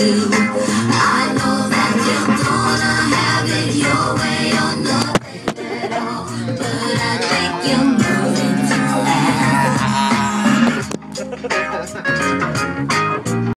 do. I know that you're gonna have it your way or nothing at all. But I think you.